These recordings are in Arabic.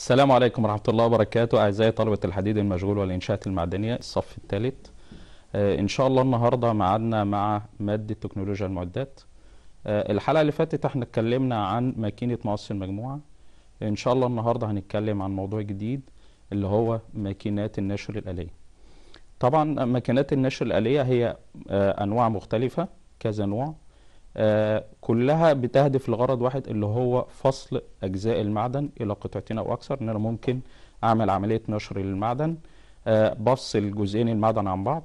السلام عليكم ورحمة الله وبركاته أعزائي طلبة الحديد المشغول والإنشاءات المعدنية الصف الثالث. آه، إن شاء الله النهاردة معادنا مع مادة تكنولوجيا المعدات. آه، الحلقة اللي فاتت إحنا اتكلمنا عن ماكينة مقص المجموعة. إن شاء الله النهاردة هنتكلم عن موضوع جديد اللي هو ماكينات النشر الآلية. طبعا ماكينات النشر الآلية هي آه، أنواع مختلفة كذا نوع. كلها بتهدف لغرض واحد اللي هو فصل أجزاء المعدن إلى قطعتين أو أكثر إن أنا ممكن أعمل عملية نشر للمعدن آه، بفصل جزئين المعدن عن بعض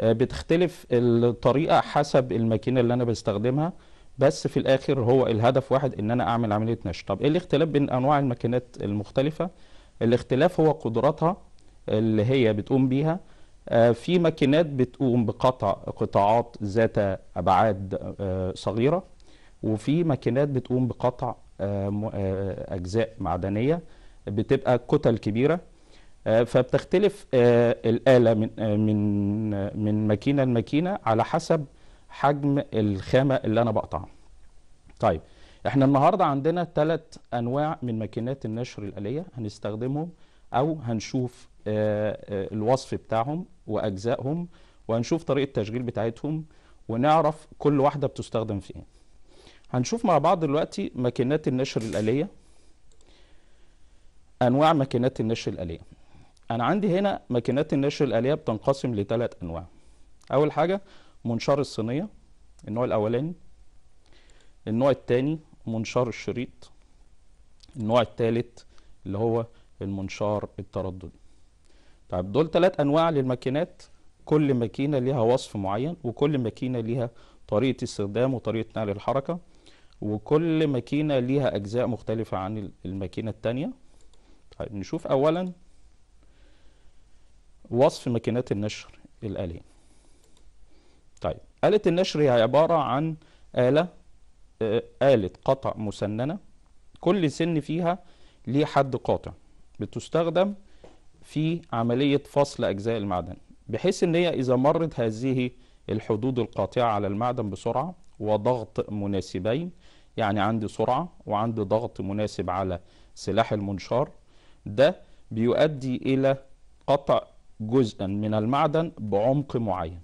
آه، بتختلف الطريقة حسب الماكينة اللي أنا بستخدمها بس في الآخر هو الهدف واحد إن أنا أعمل عملية نشر طب إيه الاختلاف بين أنواع الماكينات المختلفة؟ الاختلاف هو قدراتها اللي هي بتقوم بيها آه، في ماكينات بتقوم بقطع قطاعات ذات أبعاد آه، صغيرة وفي ماكينات بتقوم بقطع آه، آه، أجزاء معدنية بتبقى كتل كبيرة. آه، فبتختلف آه، الآلة من آه، من آه، من ماكينة لماكينة على حسب حجم الخامة اللي أنا بقطعها. طيب إحنا النهارده عندنا ثلاث أنواع من ماكينات النشر الآلية هنستخدمهم أو هنشوف آه، آه، الوصف بتاعهم وأجزائهم وهنشوف طريقة التشغيل بتاعتهم ونعرف كل واحدة بتستخدم في إيه. هنشوف مع بعض دلوقتي ماكينات النشر الآلية. أنواع ماكينات النشر الآلية. أنا عندي هنا ماكينات النشر الآلية بتنقسم لثلاث أنواع. أول حاجة منشار الصينية النوع الأولاني. النوع الثاني منشار الشريط. النوع الثالث اللي هو المنشار الترددي. طيب دول ثلاث أنواع للماكينات. كل ماكينة ليها وصف معين وكل ماكينة ليها طريقة استخدام وطريقة نقل الحركة وكل ماكينة ليها أجزاء مختلفة عن ال- الماكينة الثانية طيب نشوف اولا وصف ماكينات النشر الآلية طيب آلة النشر هي عبارة عن آلة آه، آلة قطع مسننة. كل سن فيها ليه حد قاطع. بتستخدم في عملية فصل أجزاء المعدن بحيث إن هي إذا مرت هذه الحدود القاطعة على المعدن بسرعة وضغط مناسبين يعني عندي سرعة وعندي ضغط مناسب على سلاح المنشار ده بيؤدي إلى قطع جزءا من المعدن بعمق معين.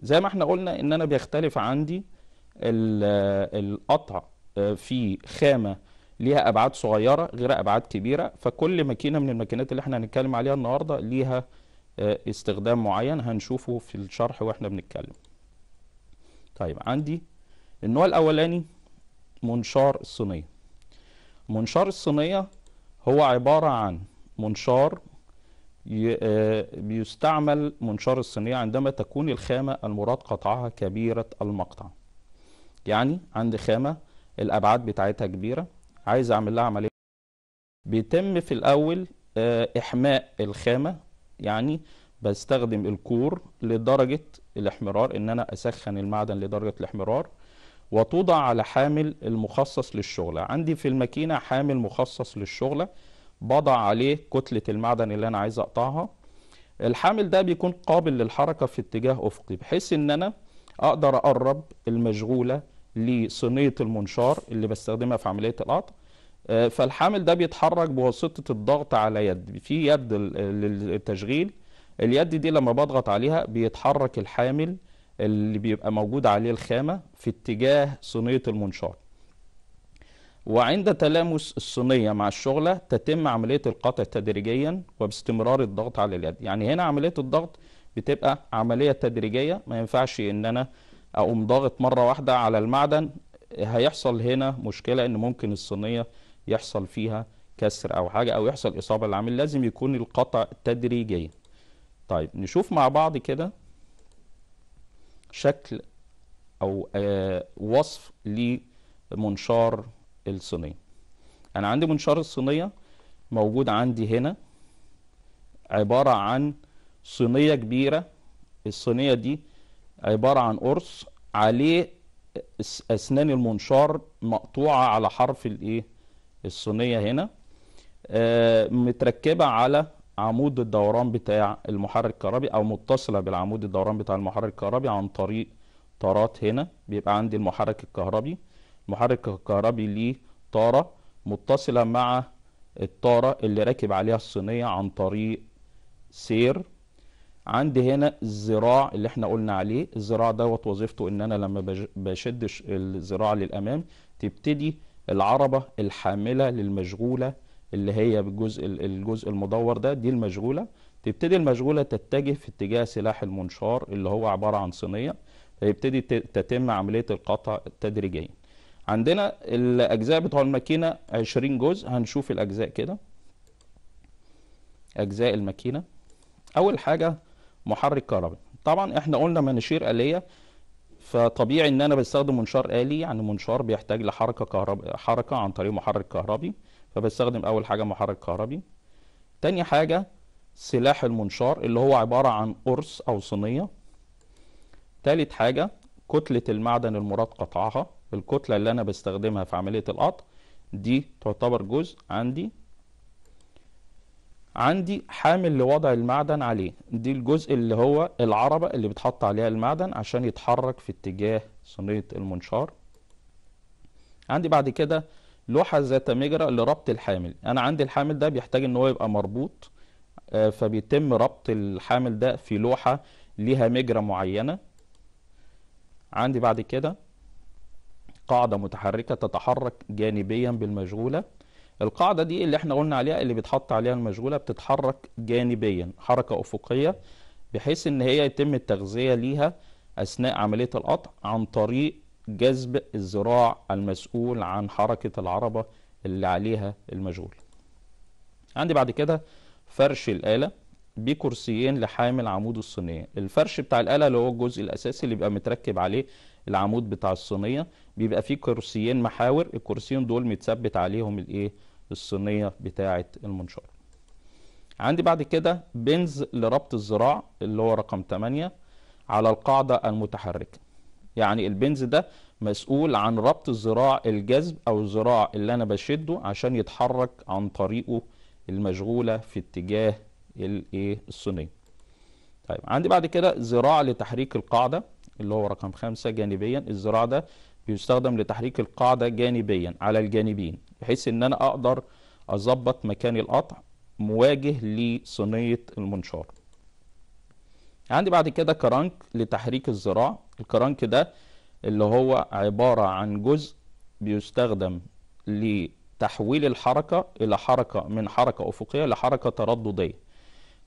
زي ما إحنا قلنا إن أنا بيختلف عندي ال- القطع في خامة ليها أبعاد صغيرة غير أبعاد كبيرة فكل ماكينة من الماكينات اللي إحنا هنتكلم عليها النهاردة ليها آه، استخدام معين هنشوفه في الشرح وإحنا بنتكلم. طيب عندي النوع الأولاني منشار الصينية. منشار الصينية هو عبارة عن منشار آه، بيستعمل منشار الصينية عندما تكون الخامة المراد قطعها كبيرة المقطع. يعني عندي خامة الأبعاد بتاعتها كبيرة. عايز أعمل لها عملية. بيتم في الأول آه، إحماء الخامة يعني بستخدم الكور لدرجة الاحمرار إن أنا أسخن المعدن لدرجة الاحمرار وتوضع على حامل المخصص للشغلة عندي في الماكينة حامل مخصص للشغلة بضع عليه كتلة المعدن اللي أنا عايز أقطعها. الحامل ده بيكون قابل للحركة في اتجاه أفقي بحيث إن أنا أقدر أقرب المشغولة لصينية المنشار اللي بستخدمها في عملية القطع. فالحامل ده بيتحرك بواسطة الضغط على يد. في يد للتشغيل. اليد دي لما بضغط عليها بيتحرك الحامل اللي بيبقى موجود عليه الخامة في اتجاه صينية المنشار. وعند تلامس الصينية مع الشغلة تتم عملية القطع تدريجيا وباستمرار الضغط على اليد. يعني هنا عملية الضغط بتبقى عملية تدريجية. ما ينفعش إن أنا أقوم ضاغط مرة واحدة على المعدن. هيحصل هنا مشكلة إن ممكن الصينية يحصل فيها كسر أو حاجة أو يحصل إصابة للعامل لازم يكون القطع تدريجيا. طيب نشوف مع بعض كده شكل أو آه وصف لمنشار الصينية. أنا عندي منشار الصينية موجود عندي هنا عبارة عن صينية كبيرة. الصينية دي عبارة عن قرص عليه أسنان المنشار مقطوعة على حرف الإيه؟ الصينية هنا آه، متركبة على عمود الدوران بتاع المحرك الكهربي أو متصلة بالعمود الدوران بتاع المحرك الكهربي عن طريق طارات هنا. بيبقى عندي المحرك الكهربي. المحرك الكهربي ليه طارة متصلة مع الطارة اللي راكب عليها الصينية عن طريق سير. عندي هنا الذراع اللي إحنا قلنا عليه. الذراع دوت وظيفته إن أنا لما بشد الذراع للأمام تبتدي العربة الحاملة للمشغولة اللي هي بالجزء الجزء المدور ده دي المشغولة. تبتدي المشغولة تتجه في اتجاه سلاح المنشار اللي هو عبارة عن صينية فيبتدي تتم عملية القطع تدريجيا. عندنا الأجزاء بتوع الماكينة 20 جزء هنشوف الأجزاء كده. أجزاء الماكينة. أول حاجة محرك كهربي طبعا إحنا قلنا مناشير آلية فطبيعي إن أنا بستخدم منشار آلي يعني منشار بيحتاج لحركة كهرب حركة عن طريق محرك كهربي فبستخدم أول حاجة محرك كهربي. تاني حاجة سلاح المنشار اللي هو عبارة عن قرص أو صينية. تالت حاجة كتلة المعدن المراد قطعها. الكتلة اللي أنا بستخدمها في عملية القطع دي تعتبر جزء عندي عندي حامل لوضع المعدن عليه. دي الجزء اللي هو العربة اللي بتحط عليها المعدن عشان يتحرك في اتجاه صينية المنشار. عندي بعد كده لوحة ذات مجرى لربط الحامل. أنا عندي الحامل ده بيحتاج إن هو يبقى مربوط آه، فبيتم ربط الحامل ده في لوحة ليها مجرى معينة. عندي بعد كده قاعدة متحركة تتحرك جانبيا بالمشغولة القاعدة دي اللي إحنا قلنا عليها اللي بيتحط عليها المشغولة بتتحرك جانبيا حركة أفقية بحيث إن هي يتم التغذية ليها أثناء عملية القطع عن طريق جذب الذراع المسؤول عن حركة العربة اللي عليها المشغول. عندي بعد كده فرش الآلة بكرسيين لحامل عمود الصينية. الفرش بتاع الآلة اللي هو الجزء الأساسي اللي بيبقى متركب عليه العمود بتاع الصينية بيبقى فيه كرسيين محاور الكرسيين دول متثبت عليهم الإيه؟ الصينية بتاعة المنشار. عندي بعد كده بنز لربط الذراع اللي هو رقم 8 على القاعدة المتحركة. يعني البنز ده مسؤول عن ربط الذراع الجذب أو الذراع اللي أنا بشده عشان يتحرك عن طريقه المشغولة في اتجاه الإيه؟ الصينية. طيب عندي بعد كده ذراع لتحريك القاعدة اللي هو رقم خمسة جانبيا. الذراع ده بيستخدم لتحريك القاعدة جانبيا على الجانبين. بحيث إن أنا أقدر أظبط مكان القطع مواجه لصينية المنشار. عندي بعد كده كرنك لتحريك الذراع الكرنك ده اللي هو عبارة عن جزء بيستخدم لتحويل الحركة إلى حركة من حركة أفقية لحركة ترددية.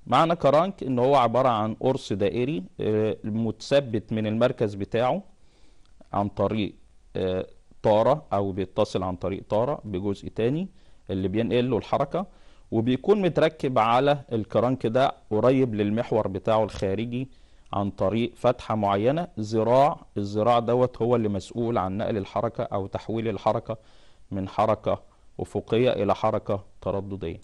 معنى كرانك إن هو عبارة عن قرص دائري آه، متثبت من المركز بتاعه عن طريق طارة أو بيتصل عن طريق طارة بجزء تاني اللي بينقل له الحركة وبيكون متركب على الكرانك ده قريب للمحور بتاعه الخارجي عن طريق فتحة معينة. ذراع الذراع دوت هو اللي مسؤول عن نقل الحركة أو تحويل الحركة من حركة أفقية إلى حركة ترددية.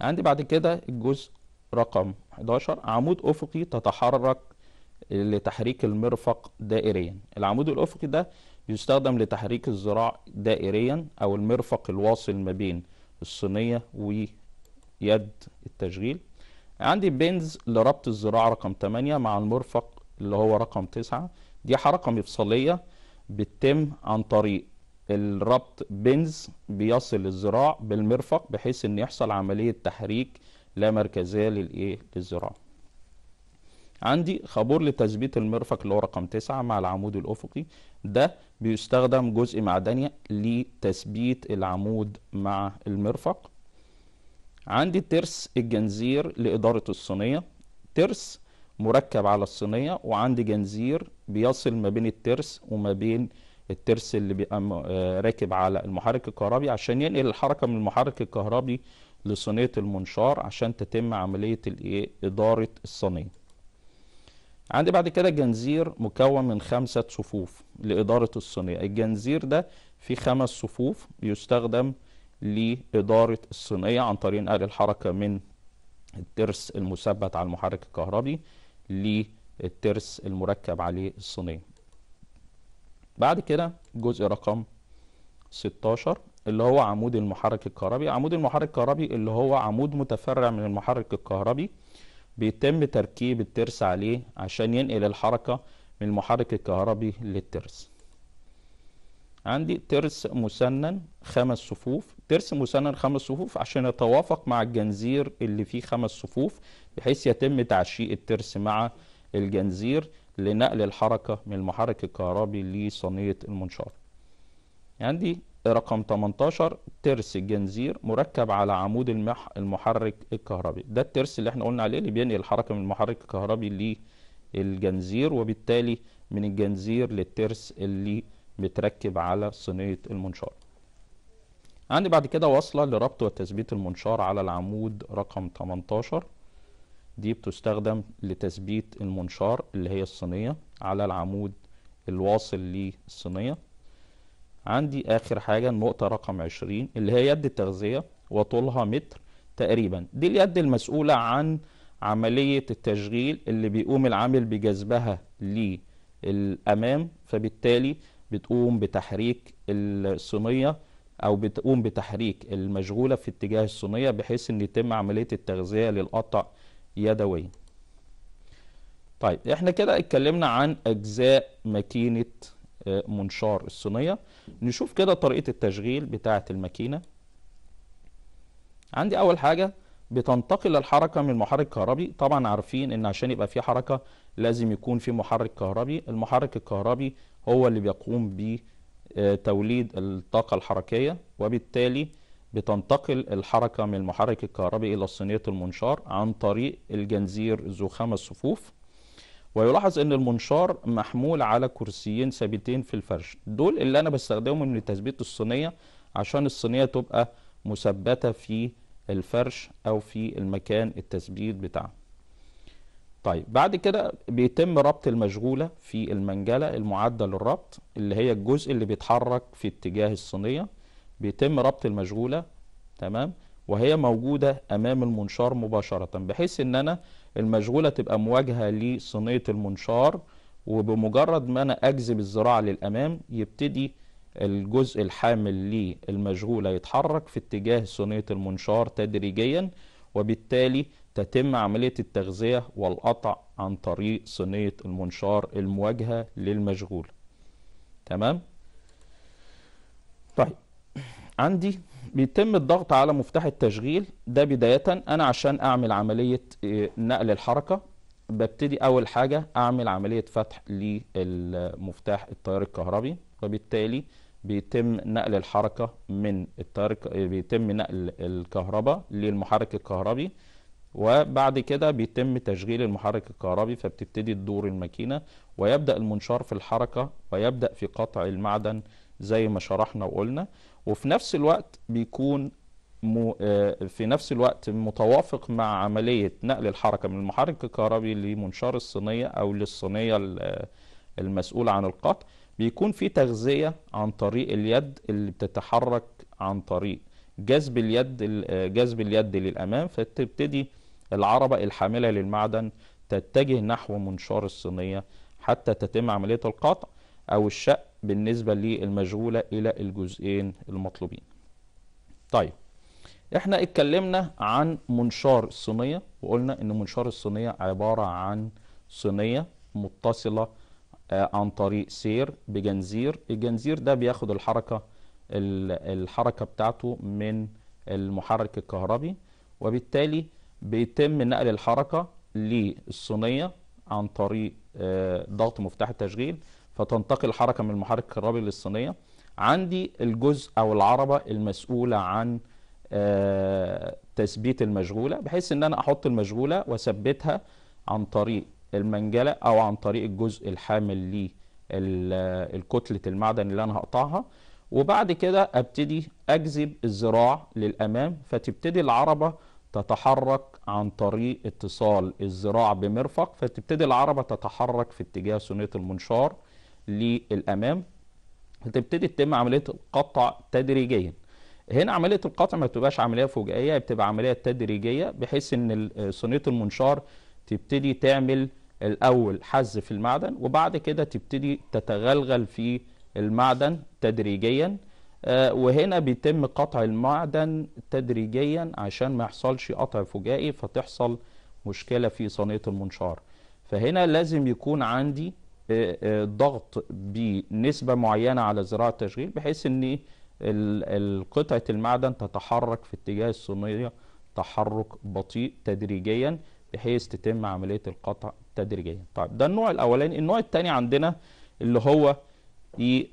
عندي بعد كده الجزء رقم 11 عمود أفقي تتحرك لتحريك المرفق دائريا. العمود الأفقي ده يستخدم لتحريك الذراع دائريا أو المرفق الواصل ما بين الصينية ويد التشغيل. عندي بنز لربط الذراع رقم 8 مع المرفق اللي هو رقم 9 دي حركة مفصلية بتتم عن طريق الربط بنز بيصل الذراع بالمرفق بحيث إن يحصل عملية تحريك لا مركزية للإيه؟ للذراع عندي خابور لتثبيت المرفق اللي هو رقم 9 مع العمود الأفقي. ده بيستخدم جزء معدني لتثبيت العمود مع المرفق. عندي ترس الجنزير لإدارة الصينية. ترس مركب على الصينية وعندي جنزير بيصل ما بين الترس وما بين الترس اللي بيبقى آه راكب على المحرك الكهربي عشان ينقل الحركة من المحرك الكهربي لصينية المنشار عشان تتم عملية إدارة الصينية. عندي بعد كده جنزير مكون من خمسة صفوف لإدارة الصينية. الجنزير ده فيه خمس صفوف بيستخدم لإدارة الصينية عن طريق نقل الحركة من الترس المثبت على المحرك الكهربي للترس المركب عليه الصينية. بعد كده جزء رقم 16 اللي هو عمود المحرك الكهربي. عمود المحرك الكهربي اللي هو عمود متفرع من المحرك الكهربي بيتم تركيب الترس عليه عشان ينقل الحركة من المحرك الكهربي للترس. عندي ترس مسنن خمس صفوف. ترس مسنن خمس صفوف عشان يتوافق مع الجنزير اللي فيه خمس صفوف بحيث يتم تعشيق الترس مع الجنزير لنقل الحركة من المحرك الكهربي لصينية المنشار. عندي رقم 18 ترس الجنزير مركب على عمود المح المحرك الكهربي. ده الترس اللي إحنا قلنا عليه اللي بينقل الحركة من المحرك الكهربي للجنزير وبالتالي من الجنزير للترس اللي متركب على صينية المنشار. عندي بعد كده وصلة لربط وتثبيت المنشار على العمود رقم 18 دي بتستخدم لتثبيت المنشار اللي هي الصينية على العمود الواصل للصينية. عندي آخر حاجة النقطة رقم 20 اللي هي يد التغذية وطولها متر تقريبا دي اليد المسؤولة عن عملية التشغيل اللي بيقوم العامل بجذبها للأمام فبالتالي بتقوم بتحريك الصينية أو بتقوم بتحريك المشغولة في اتجاه الصينية بحيث إن يتم عملية التغذية للقطع يدويا. طيب إحنا كده اتكلمنا عن أجزاء ماكينة منشار الصينية. نشوف كده طريقة التشغيل بتاعة الماكينة. عندي أول حاجة بتنتقل الحركة من محرك كهربي. طبعا عارفين إن عشان يبقى في حركة لازم يكون في محرك كهربي. المحرك الكهربي هو اللي بيقوم بتوليد الطاقة الحركية وبالتالي بتنتقل الحركة من المحرك الكهربي إلى صينية المنشار عن طريق الجنزير ذو خمس صفوف. ويلاحظ إن المنشار محمول على كرسيين ثابتين في الفرش. دول اللي أنا بستخدمهم لتثبيت الصينية عشان الصينية تبقى مثبتة في الفرش أو في المكان التثبيت بتاعها. طيب بعد كده بيتم ربط المشغولة في المنجلة المعدة للربط اللي هي الجزء اللي بيتحرك في اتجاه الصينية. بيتم ربط المشغولة تمام وهي موجودة أمام المنشار مباشرة بحيث إن أنا المشغولة تبقى مواجهة لصينية المنشار وبمجرد ما أنا أجذب الذراع للأمام يبتدي الجزء الحامل للمشغولة يتحرك في اتجاه صينية المنشار تدريجيا وبالتالي تتم عملية التغذية والقطع عن طريق صينية المنشار المواجهة للمشغول. تمام؟ طيب عندي بيتم الضغط على مفتاح التشغيل ده بداية. أنا عشان أعمل عملية نقل الحركة ببتدي أول حاجة أعمل عملية فتح للمفتاح التيار الكهربي. وبالتالي بيتم نقل الحركة من التيار بيتم نقل الكهرباء للمحرك الكهربي. وبعد كده بيتم تشغيل المحرك الكهربي فبتبتدي تدور الماكينة. ويبدأ المنشار في الحركة ويبدأ في قطع المعدن زي ما شرحنا وقلنا. وفي نفس الوقت بيكون م... في نفس الوقت متوافق مع عملية نقل الحركة من المحرك الكهربي لمنشار الصينية أو للصينية المسؤولة عن القطع. بيكون في تغذية عن طريق اليد اللي بتتحرك عن طريق جذب اليد جذب اليد للأمام فتبتدي العربة الحاملة للمعدن تتجه نحو منشار الصينية حتى تتم عملية القطع أو الشق. بالنسبة للمشغولة إلى الجزئين المطلوبين. طيب إحنا اتكلمنا عن منشار الصينية وقلنا إن منشار الصينية عبارة عن صينية متصلة عن طريق سير بجنزير. الجنزير ده بياخد الحركة الحركة بتاعته من المحرك الكهربي وبالتالي بيتم نقل الحركة للصينية عن طريق ضغط مفتاح التشغيل فتنتقل الحركة من المحرك الكهربي للصينية. عندي الجزء أو العربة المسؤولة عن تثبيت المشغولة بحيث إن أنا أحط المشغولة وأثبتها عن طريق المنجلة أو عن طريق الجزء الحامل لكتلة المعدن اللي أنا هقطعها. وبعد كده أبتدي أجذب الذراع للأمام فتبتدي العربة تتحرك عن طريق اتصال الذراع بمرفق فتبتدي العربة تتحرك في اتجاه صينية المنشار. للأمام. فتبتدي تتم عملية القطع تدريجيا. هنا عملية القطع ما بتبقاش عملية فجائية بتبقى عملية تدريجية بحيث إن صينية المنشار تبتدي تعمل الأول حز في المعدن وبعد كده تبتدي تتغلغل في المعدن تدريجيا. وهنا بيتم قطع المعدن تدريجيا عشان ما يحصلش قطع فجائي فتحصل مشكلة في صينية المنشار. فهنا لازم يكون عندي آه، آه، ضغط بنسبة معينة على ذراع التشغيل بحيث إن قطعة المعدن تتحرك في اتجاه الصينية تحرك بطيء تدريجيا بحيث تتم عملية القطع تدريجيا. طيب ده النوع الأولاني. النوع الثاني عندنا اللي هو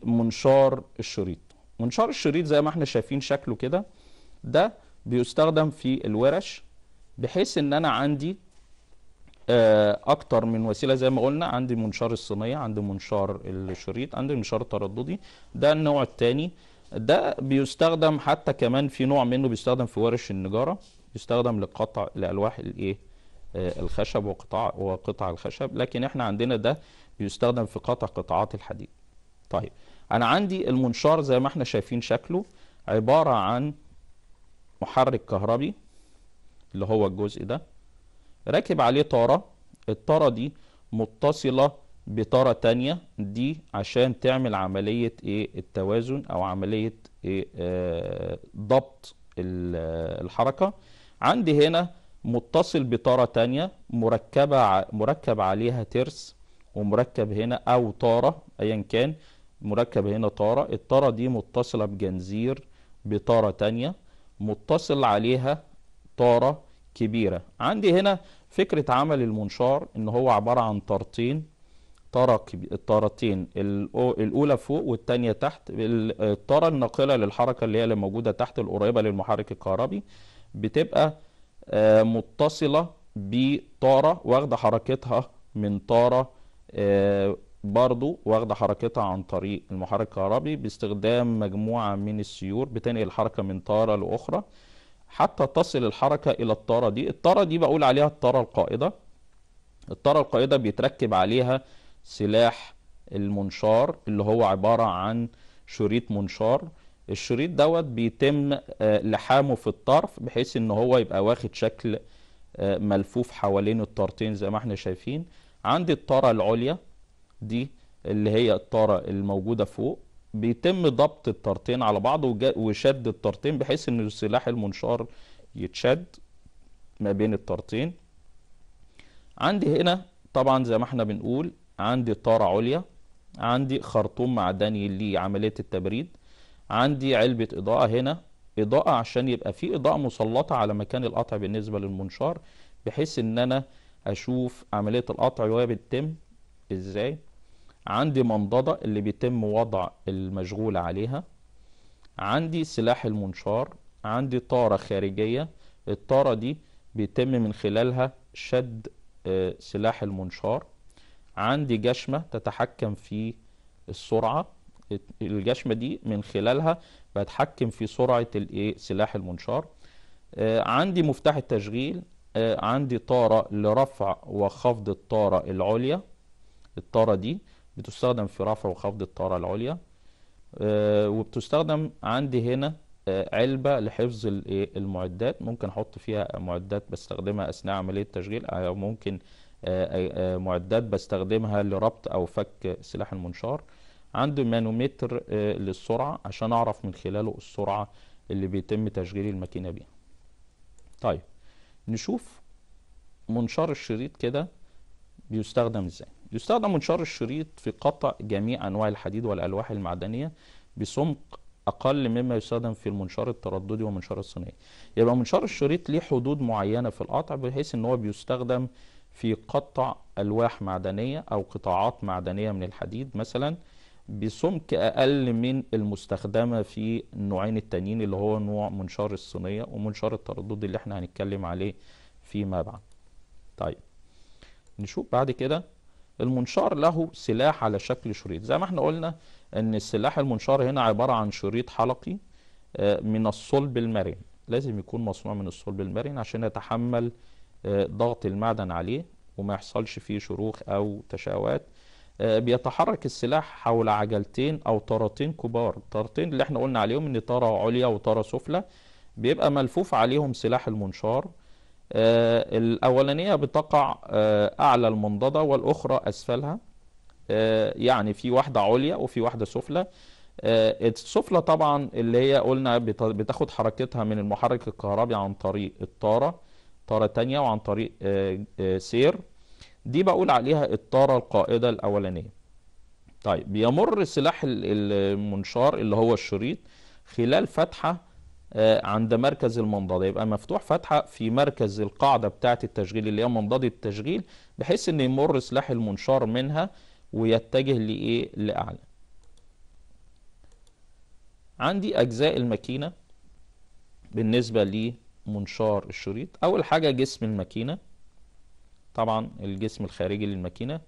منشار الشريط. منشار الشريط زي ما إحنا شايفين شكله كده ده بيستخدم في الورش بحيث إن أنا عندي آه، أكتر من وسيلة زي ما قلنا عندي منشار الصينية عندي منشار الشريط عندي منشار الترددي. ده النوع الثاني ده بيستخدم حتى كمان في نوع منه بيستخدم في ورش النجارة بيستخدم لقطع لالواح الإيه؟ آه، الخشب وقطاع وقطع الخشب. لكن إحنا عندنا ده بيستخدم في قطع قطاعات الحديد. طيب أنا عندي المنشار زي ما إحنا شايفين شكله عبارة عن محرك كهربي اللي هو الجزء ده. راكب عليه طارة. الطارة دي متصلة بطارة تانية. دي عشان تعمل عملية إيه؟ التوازن أو عملية إيه؟ آه ضبط ال- الحركة. عندي هنا متصل بطارة تانية مركبة مركب عليها ترس ومركب هنا أو طارة ايا كان مركب هنا طارة. الطارة دي متصلة بجنزير بطارة تانية متصل عليها طارة كبيرة. عندي هنا فكرة عمل المنشار إن هو عبارة عن طارتين طارة الطارتين الأولى فوق والتانية تحت ال- الطارة الناقلة للحركة اللي هي اللي موجودة تحت القريبة للمحرك الكهربي بتبقى آه، متصلة بطارة واخدة حركتها من طارة آه، برضو واخدة حركتها عن طريق المحرك الكهربي باستخدام مجموعة من السيور بتنقل الحركة من طارة لأخرى. حتى تصل الحركة إلى الطارة دي. الطارة دي بقول عليها الطارة القائدة. الطارة القائدة بيتركب عليها سلاح المنشار اللي هو عبارة عن شريط منشار. الشريط دوت بيتم آه، لحامه في الطرف بحيث إن هو يبقى واخد شكل آه، ملفوف حوالين الطارتين زي ما إحنا شايفين. عندي الطارة العليا دي اللي هي الطارة الموجودة فوق بيتم ضبط الطارتين على بعض وشد الطارتين بحيث إن سلاح المنشار يتشد ما بين الطارتين عندي هنا طبعا زي ما إحنا بنقول عندي طارة عليا عندي خرطوم معدني لعملية التبريد عندي علبة إضاءة هنا إضاءة عشان يبقى في إضاءة مسلطة على مكان القطع بالنسبة للمنشار بحيث إن أنا أشوف عملية القطع وهي بتتم إزاي. عندي منضدة اللي بيتم وضع المشغول عليها عندي سلاح المنشار عندي طارة خارجية. الطارة دي بيتم من خلالها شد آه، سلاح المنشار. عندي جشمة تتحكم في السرعة. الجشمة دي من خلالها بتحكم في سرعة سلاح المنشار. آه، عندي مفتاح التشغيل. آه، عندي طارة لرفع وخفض الطارة العليا. الطارة دي بتستخدم في رفع وخفض الطارة العليا آه، وبتستخدم عندي هنا آه، علبة لحفظ الإيه؟ المعدات. ممكن أحط فيها معدات بستخدمها أثناء عملية التشغيل أو ممكن آه، معدات بستخدمها لربط أو فك سلاح المنشار. عندي مانومتر للسرعة عشان أعرف من خلاله السرعة اللي بيتم تشغيل الماكينة بيها. طيب نشوف منشار الشريط كده بيستخدم إزاي. يستخدم منشار الشريط في قطع جميع أنواع الحديد والألواح المعدنية بسمك أقل مما يستخدم في المنشار الترددي ومنشار الصينيه يبقى منشار الشريط ليه حدود معينة في القطع بحيث إن هو بيستخدم في قطع ألواح معدنية أو قطاعات معدنية من الحديد مثلا بسمك أقل من المستخدمة في النوعين التانيين اللي هو نوع منشار الصينية ومنشار الترددي اللي إحنا هنتكلم عليه فيما بعد. طيب نشوف بعد كده المنشار له سلاح على شكل شريط. زي ما إحنا قلنا إن السلاح المنشار هنا عبارة عن شريط حلقي آه، من الصلب المرن. لازم يكون مصنوع من الصلب المرن عشان يتحمل آه، ضغط المعدن عليه وما يحصلش فيه شروخ أو تشاوات. آه، بيتحرك السلاح حول عجلتين أو طارتين كبار. الطارتين اللي إحنا قلنا عليهم إن طارة عليا وطارة سفلى بيبقى ملفوف عليهم سلاح المنشار. الأولانية بتقع آه، أعلى المنضدة والأخرى أسفلها. آه، يعني في واحدة عليا وفي واحدة سفلى. آه، السفلى طبعا اللي هي قلنا بت- بتاخد حركتها من المحرك الكهربي عن طريق الطارة طارة تانية وعن طريق آه، آه، سير. دي بقول عليها الطارة القائدة الأولانية. طيب بيمر سلاح ال- المنشار اللي هو الشريط خلال فتحة آه، عند مركز المنضدة. يبقى مفتوح فتحة في مركز القاعدة بتاعة التشغيل اللي هي منضدة التشغيل بحيث إن يمر سلاح المنشار منها ويتجه لإيه؟ لأعلى. عندي أجزاء الماكينة بالنسبة لمنشار الشريط. أول حاجة جسم الماكينة طبعا الجسم الخارجي للماكينة.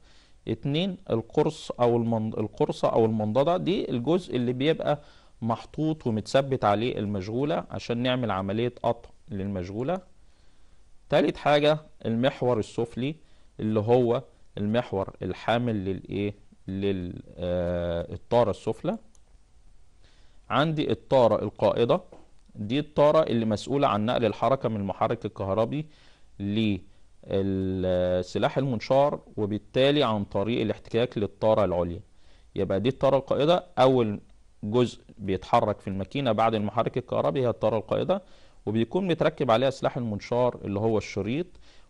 اتنين القرص أو المن... القرصة أو المنضدة دي الجزء اللي بيبقى محطوط ومتثبت عليه المشغولة عشان نعمل عملية قطع للمشغولة. تالت حاجة المحور السفلي اللي هو المحور الحامل للإيه؟ للطارة السفلى. عندي الطارة القائدة. دي الطارة اللي مسؤولة عن نقل الحركة من المحرك الكهربي للسلاح المنشار وبالتالي عن طريق الاحتكاك للطارة العليا. يبقى دي الطارة القائدة. أول جزء بيتحرك في الماكينة بعد المحرك الكهربي هي الطارة القائدة وبيكون متركب عليها سلاح المنشار اللي هو الشريط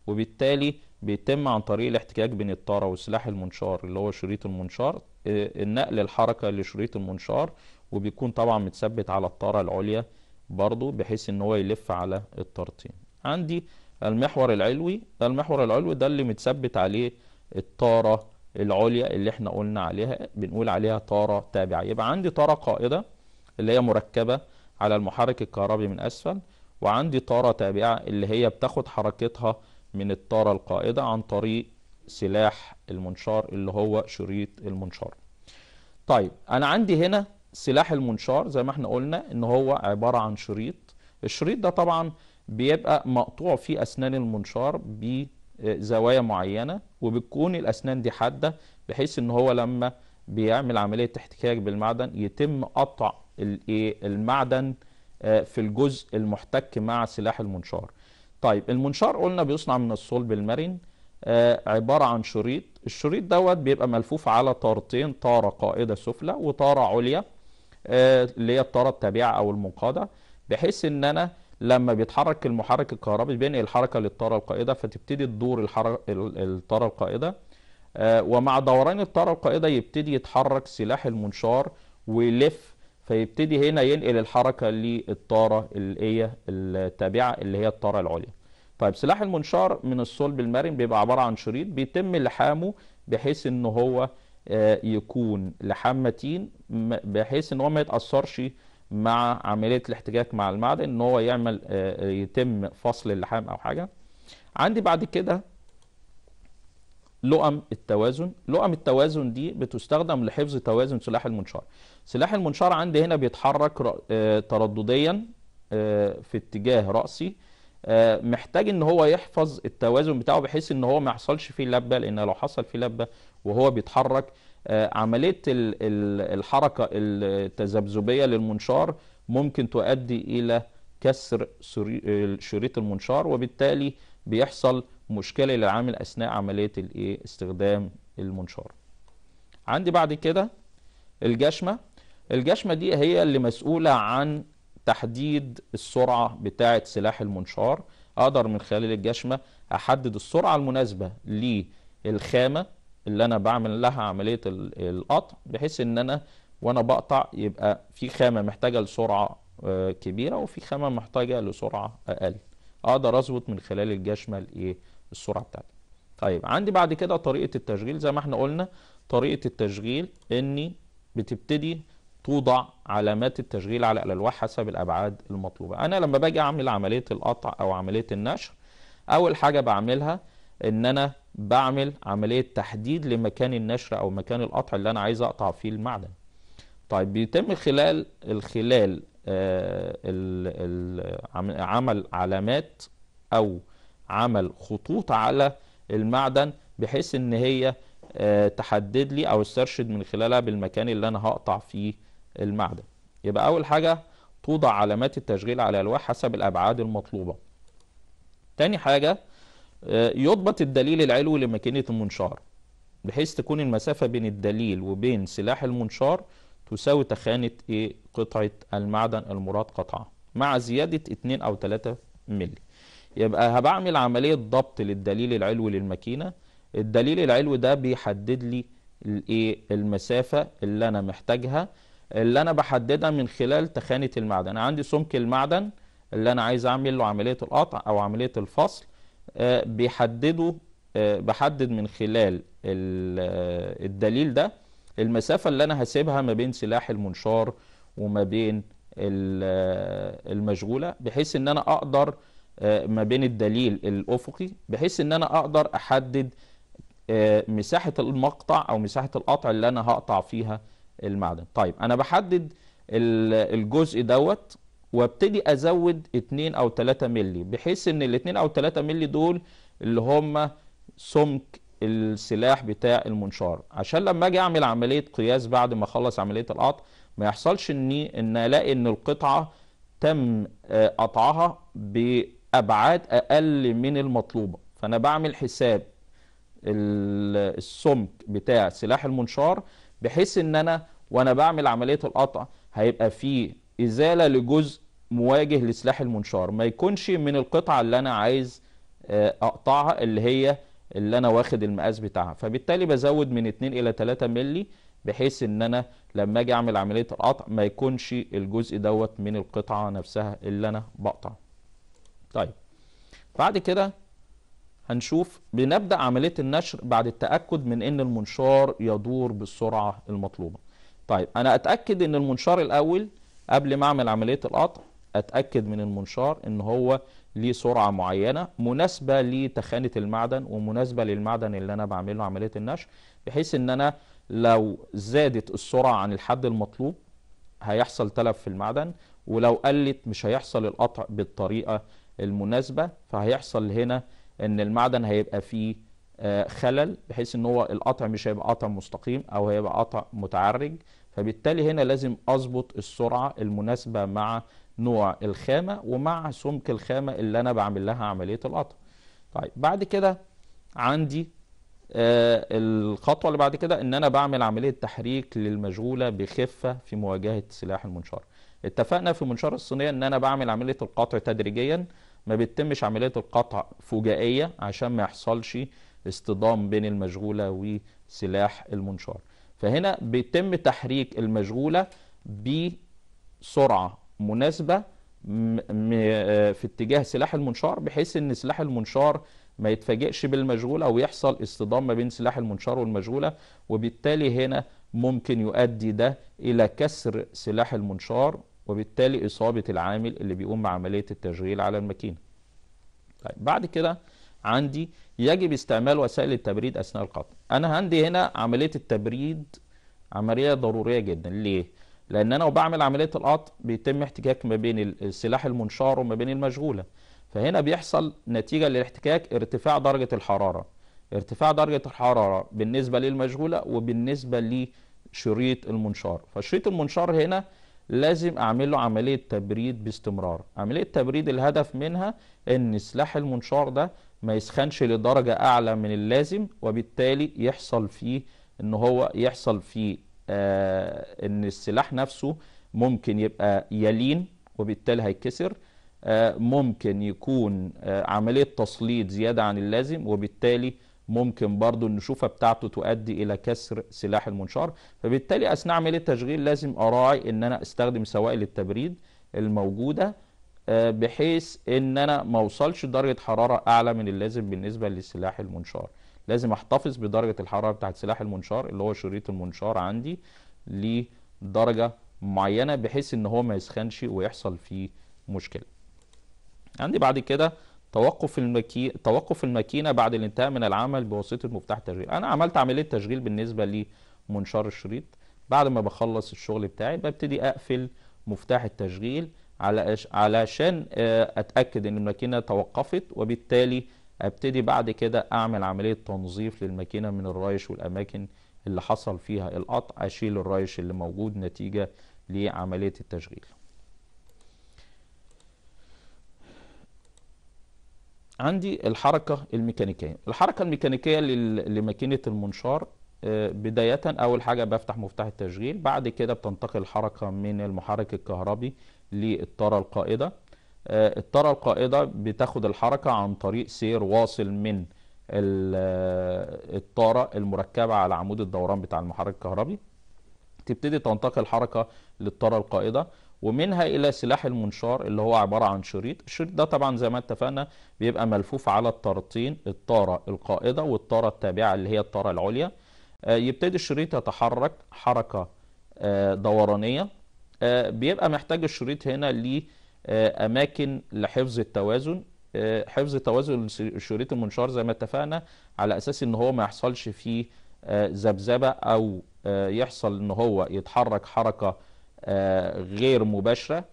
وبالتالي بيتم عن طريق الاحتكاك بين الطارة وسلاح المنشار اللي هو شريط المنشار آه، النقل الحركة لشريط المنشار وبيكون طبعا متثبت على الطارة العليا برضو بحيث إن هو يلف على الطارتين عندي المحور العلوي المحور العلوي ده اللي متثبت عليه الطارة العليا اللي إحنا قلنا عليها بنقول عليها طارة تابعة. يبقى عندي طارة قائدة اللي هي مركبة على المحرك الكهربي من أسفل وعندي طارة تابعة اللي هي بتاخد حركتها من الطارة القائدة عن طريق سلاح المنشار اللي هو شريط المنشار. طيب أنا عندي هنا سلاح المنشار زي ما إحنا قلنا إن هو عبارة عن شريط. الشريط ده طبعا بيبقى مقطوع فيه أسنان المنشار بزوايا معينة وبتكون الأسنان دي حادة بحيث إن هو لما بيعمل عملية احتكاك بالمعدن يتم قطع الايه المعدن آه، في الجزء المحتك مع سلاح المنشار. طيب المنشار قلنا بيصنع من الصلب المرن آه، عبارة عن شريط. الشريط دوت بيبقى ملفوف على طارتين طارة قائدة سفلى وطارة عليا آه، اللي هي الطارة التابعة أو المنقادة بحيث إن أنا لما بيتحرك المحرك الكهربي بينقل الحركة للطارة القائدة فتبتدي تدور الحر... ال- الطارة القائدة آه، ومع دوران الطارة القائدة يبتدي يتحرك سلاح المنشار ويلف فيبتدي هنا ينقل الحركة للطارة اللي هي التابعة اللي هي الطارة العليا. طيب سلاح المنشار من الصلب المرن بيبقى عبارة عن شريط بيتم لحامه بحيث إن هو آه، يكون لحام متين بحيث إن هو ما يتأثرش مع عملية الاحتكاك مع المعدن إن هو يعمل آه، يتم فصل اللحام أو حاجة. عندي بعد كده لؤم التوازن. لؤم التوازن دي بتستخدم لحفظ توازن سلاح المنشار. سلاح المنشار عندي هنا بيتحرك آه، تردديا آه، في اتجاه رأسي. آه، محتاج إن هو يحفظ التوازن بتاعه بحيث إن هو ما يحصلش فيه لبة لأن لو حصل فيه لبة وهو بيتحرك آه، عملية ال- ال- الحركة التذبذبية للمنشار ممكن تؤدي إلى كسر شريط المنشار وبالتالي بيحصل مشكلة للعامل أثناء عملية الايه استخدام المنشار. عندي بعد كده الجشمة. الجشمة دي هي اللي مسؤولة عن تحديد السرعة بتاعة سلاح المنشار. أقدر من خلال الجشمة أحدد السرعة المناسبة للخامة اللي أنا بعمل لها عملية ال- القطع بحيث إن أنا وأنا بقطع يبقى في خامة محتاجة لسرعة آه، كبيرة وفي خامة محتاجة لسرعة أقل. أقدر أظبط من خلال الجشمة الإيه السرعة بتاعتي. طيب عندي بعد كده طريقة التشغيل. زي ما إحنا قلنا طريقة التشغيل إني بتبتدي توضع علامات التشغيل على الألواح حسب الأبعاد المطلوبة. أنا لما باجي أعمل عملية القطع أو عملية النشر أول حاجة بعملها إن أنا بعمل عملية تحديد لمكان النشر أو مكان القطع اللي أنا عايز أقطع فيه المعدن. طيب بيتم خلال الخلال آه، عمل علامات أو عمل خطوط على المعدن بحيث إن هي آه، تحدد لي أو استرشد من خلالها بالمكان اللي أنا هقطع فيه المعدن. يبقى أول حاجة توضع علامات التشغيل على الألواح حسب الأبعاد المطلوبة. تاني حاجة يضبط الدليل العلوي لماكينة المنشار بحيث تكون المسافة بين الدليل وبين سلاح المنشار تساوي تخانة إيه قطعة المعدن المراد قطعها مع زيادة 2 أو 3 ملي يبقى هبعمل عملية ضبط للدليل العلوي للماكينة. الدليل العلوي ده بيحدد لي الايه المسافة اللي أنا محتاجها اللي أنا بحددها من خلال تخانة المعدن. أنا عندي سمك المعدن اللي أنا عايز أعمل له عملية القطع أو عملية الفصل. آه، بيحدده آه، بحدد من خلال ال- آه، الدليل ده المسافة اللي أنا هسيبها ما بين سلاح المنشار وما بين ال- المشغولة بحيث إن أنا أقدر آه، ما بين الدليل الأفقي بحيث إن أنا أقدر أحدد آه، مساحة المقطع أو مساحة القطع اللي أنا هقطع فيها المعدن. طيب أنا بحدد ال- الجزء دوت وابتدي أزود 2 أو 3 ملي بحيث إن ال 2 أو 3 ملي دول اللي هم سمك السلاح بتاع المنشار. عشان لما أجي أعمل عملية قياس بعد ما أخلص عملية القطع ما يحصلش إني إن ألاقي إن القطعة تم آه، قطعها بأبعاد أقل من المطلوبة. فأنا بعمل حساب ال- السمك بتاع سلاح المنشار بحيث إن أنا وأنا بعمل عملية القطع هيبقى فيه إزالة لجزء مواجه لسلاح المنشار. ما يكونش من القطعة اللي أنا عايز آه، أقطعها اللي هي اللي أنا واخد المقاس بتاعها. فبالتالي بزود من 2 إلى 3 ملي بحيث إن أنا لما أجي أعمل عملية القطع ما يكونش الجزء دوت من القطعة نفسها اللي أنا بقطع طيب بعد كده هنشوف بنبدأ عملية النشر بعد التأكد من إن المنشار يدور بالسرعة المطلوبة. طيب أنا أتأكد إن المنشار الأول قبل ما أعمل عملية القطع أتأكد من المنشار إن هو ليه سرعة معينة مناسبة لتخانة المعدن ومناسبة للمعدن اللي أنا بعمله عملية النشر بحيث إن أنا لو زادت السرعة عن الحد المطلوب هيحصل تلف في المعدن ولو قلت مش هيحصل القطع بالطريقة المناسبة فهيحصل هنا إن المعدن هيبقى فيه آه، خلل بحيث إن هو القطع مش هيبقى قطع مستقيم أو هيبقى قطع متعرج فبالتالي هنا لازم أظبط السرعة المناسبة مع نوع الخامة ومع سمك الخامة اللي أنا بعمل لها عملية القطع. طيب بعد كده عندي آه، الخطوة اللي بعد كده إن أنا بعمل عملية تحريك للمشغولة بخفة في مواجهة سلاح المنشار. اتفقنا في منشار الصينية إن أنا بعمل عملية القطع تدريجيا ما بتتمش عملية القطع فجائية عشان ما يحصلش اصطدام بين المشغولة وسلاح المنشار. فهنا بيتم تحريك المشغولة بسرعة مناسبة آه، في اتجاه سلاح المنشار بحيث إن سلاح المنشار ما يتفاجئش بالمشغولة ويحصل اصطدام ما بين سلاح المنشار والمشغولة وبالتالي هنا ممكن يؤدي ده إلى كسر سلاح المنشار وبالتالي إصابة العامل اللي بيقوم بعملية التشغيل على الماكينة. طيب بعد كده عندي يجب استعمال وسائل التبريد أثناء القطع. أنا عندي هنا عملية التبريد عملية ضرورية جدا. ليه؟ لأن أنا وبعمل عملية القطع بيتم احتكاك ما بين السلاح المنشار وما بين المشغولة. فهنا بيحصل نتيجة للاحتكاك ارتفاع درجة الحرارة. ارتفاع درجة الحرارة بالنسبة للمشغولة وبالنسبة لشريط المنشار. فشريط المنشار هنا لازم اعمل له عملية تبريد باستمرار. عملية تبريد الهدف منها إن سلاح المنشار ده ما يسخنش لدرجة أعلى من اللازم وبالتالي يحصل فيه إن هو يحصل فيه آه إن السلاح نفسه ممكن يبقى يلين وبالتالي هيتكسر آه ممكن يكون آه عملية تسليط زيادة عن اللازم وبالتالي ممكن برضو النشوفة بتاعته تؤدي إلى كسر سلاح المنشار. فبالتالي أثناء عملية التشغيل لازم أراعي إن أنا أستخدم سوائل التبريد الموجودة بحيث إن أنا ما أوصلش لدرجة حرارة أعلى من اللازم بالنسبة لسلاح المنشار. لازم أحتفظ بدرجة الحرارة بتاعت سلاح المنشار اللي هو شريط المنشار عندي لدرجة معينة بحيث إن هو ما يسخنش ويحصل فيه مشكلة. عندي بعد كده توقف المكي... توقف الماكينة بعد الانتهاء من العمل بواسطة مفتاح التشغيل. أنا عملت عملية تشغيل بالنسبة لمنشار الشريط. بعد ما بخلص الشغل بتاعي ببتدي أقفل مفتاح التشغيل. على علشان آه، أتأكد إن الماكينة توقفت وبالتالي أبتدي بعد كده أعمل عملية تنظيف للماكينة من الرايش والأماكن اللي حصل فيها القطع أشيل الرايش اللي موجود نتيجة لعملية التشغيل. عندي الحركة الميكانيكية. الحركة الميكانيكية لماكينة المنشار آه، بداية أول حاجة بفتح مفتاح التشغيل بعد كده بتنتقل الحركة من المحرك الكهربي للطارة القائدة. آه، الطارة القائدة بتاخد الحركة عن طريق سير واصل من ال- الطارة المركبة على عمود الدوران بتاع المحرك الكهربي. تبتدي تنتقل حركة للطارة القائدة ومنها إلى سلاح المنشار اللي هو عبارة عن شريط. الشريط ده طبعا زي ما اتفقنا بيبقى ملفوف على الطارتين الطارة القائدة والطارة التابعة اللي هي الطارة العليا. آه، يبتدي الشريط يتحرك حركة آه، دورانية. آه، بيبقى محتاج الشريط هنا لأماكن لحفظ التوازن. آه، حفظ توازن شريط المنشار زي ما اتفقنا على أساس إن هو ما يحصلش فيه آه، ذبذبة أو آه، يحصل إن هو يتحرك حركة آه، غير مباشرة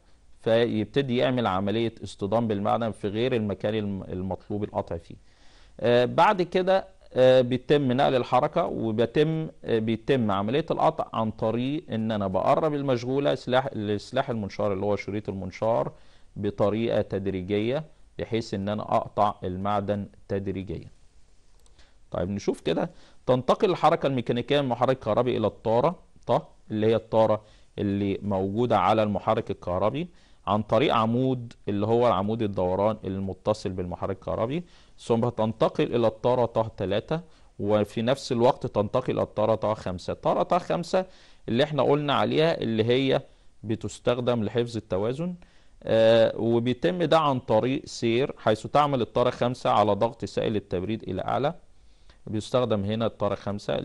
فيبتدي يعمل عملية اصطدام بالمعدن في غير المكان الم- المطلوب القطع فيه. آه، بعد كده آه، بيتم نقل الحركة وبيتم آه، بيتم عملية القطع عن طريق إن أنا بقرب المشغولة سلاح لسلاح المنشار اللي هو شريط المنشار بطريقة تدريجية بحيث إن أنا أقطع المعدن تدريجيا. طيب نشوف كده. تنتقل الحركة الميكانيكية من المحرك الكهربي إلى الطارة ط اللي هي الطارة اللي موجودة على المحرك الكهربي عن طريق عمود اللي هو عمود الدوران المتصل بالمحرك الكهربي. ثم تنتقل إلى الطارة ط 3 وفي نفس الوقت تنتقل إلى الطارة ط 5 الطارة ط 5 اللي إحنا قلنا عليها اللي هي بتستخدم لحفظ التوازن آه، وبيتم ده عن طريق سير حيث تعمل الطارة 5 على ضغط سائل التبريد إلى أعلى. بيستخدم هنا الطارة خمسة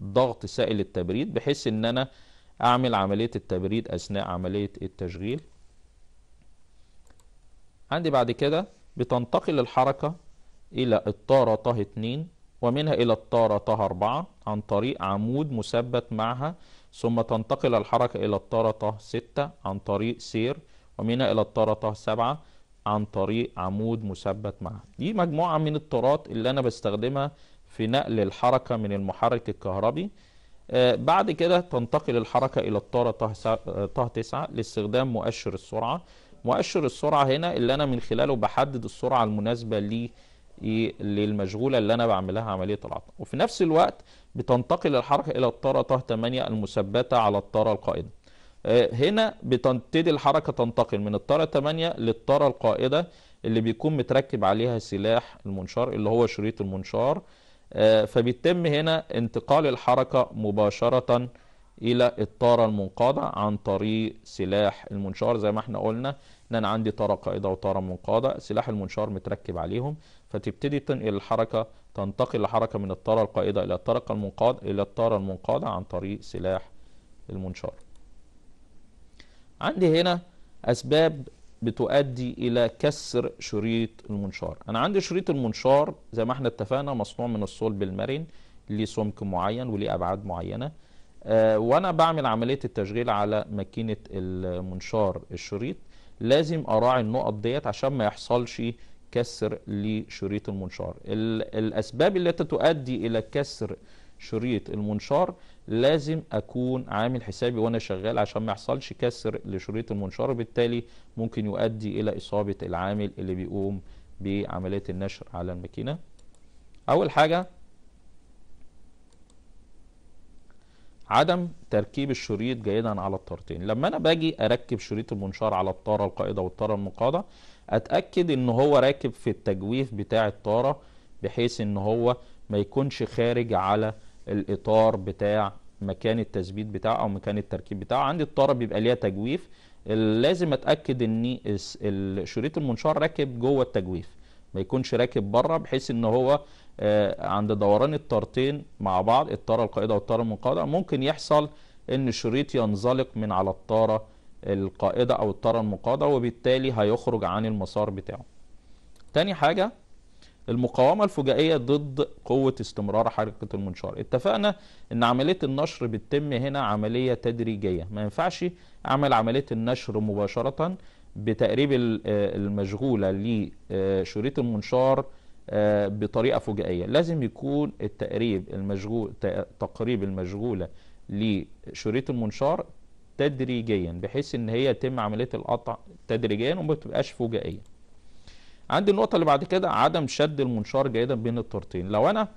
لضغط سائل التبريد بحيث إن أنا أعمل عملية التبريد أثناء عملية التشغيل. عندي بعد كده بتنتقل الحركة إلى الطارة ط 2 ومنها إلى الطارة ط 4 عن طريق عمود مثبت معها ثم تنتقل الحركة إلى الطارة ط 6 عن طريق سير ومنها إلى الطارة ط 7 عن طريق عمود مثبت معها. دي مجموعة من الطارات اللي أنا بستخدمها في نقل الحركة من المحرك الكهربي. آه، بعد كده تنتقل الحركة إلى الطارة طه سا- آه، طه 9 لاستخدام مؤشر السرعة. مؤشر السرعة هنا اللي أنا من خلاله بحدد السرعة المناسبة لي إيه للمشغولة اللي أنا بعملها عملية العطل وفي نفس الوقت بتنتقل الحركة إلى الطارة طه 8 المثبتة على الطارة القائدة. آه، هنا بتبتدي الحركة تنتقل من الطارة 8 للطارة القائدة اللي بيكون متركب عليها سلاح المنشار اللي هو شريط المنشار. آه، فبيتم هنا انتقال الحركة مباشرة إلى الطارة المنقادة عن طريق سلاح المنشار. زي ما إحنا قلنا إن أنا عندي طارة قائدة وطارة منقادة سلاح المنشار متركب عليهم فتبتدي تنقل الحركة تنتقل الحركة من الطارة القائدة إلى الطارة المنقاد إلى الطارة المنقادة عن طريق سلاح المنشار. عندي هنا أسباب بتؤدي إلى كسر شريط المنشار. أنا عندي شريط المنشار زي ما إحنا اتفقنا مصنوع من الصلب المرن ليه سمك معين وليه أبعاد معينة. آه وأنا بعمل عملية التشغيل على ماكينة المنشار الشريط. لازم أراعي النقط ديت عشان ما يحصلش كسر لشريط المنشار. ال- الأسباب التي تؤدي إلى كسر شريط المنشار لازم أكون عامل حسابي وأنا شغال عشان ما يحصلش كسر لشريط المنشار بالتالي ممكن يؤدي إلى إصابة العامل اللي بيقوم بعملية النشر على الماكينة. أول حاجة عدم تركيب الشريط جيدا على الطارتين لما أنا باجي أركب شريط المنشار على الطارة القائدة والطارة المنقادة أتأكد إن هو راكب في التجويف بتاع الطارة بحيث إن هو ما يكونش خارج على الإطار بتاع مكان التثبيت بتاعه أو مكان التركيب بتاعه. عندي الطارة بيبقى ليها تجويف. لازم أتأكد إن شريط المنشار راكب جوه التجويف ما يكونش راكب بره بحيث إن هو عند دوران الطارتين مع بعض الطاره القائدة والطاره المنقاده ممكن يحصل إن الشريط ينزلق من على الطاره القائدة أو الطاره المنقاده وبالتالي هيخرج عن المسار بتاعه. تاني حاجة المقاومة الفجائية ضد قوة استمرار حركة المنشار. اتفقنا إن عملية النشر بتتم هنا عملية تدريجية. ما ينفعش أعمل عملية النشر مباشرة بتقريب آه، المشغولة لشريط المنشار آه، بطريقة فجائية. لازم يكون التقريب المشغول تقريب المشغولة لشريط المنشار تدريجيا بحيث إن هي يتم عملية القطع تدريجيا وما تبقاش فجائية. عندي النقطة اللي بعد كده عدم شد المنشار جيدا بين الطارتين لو أنا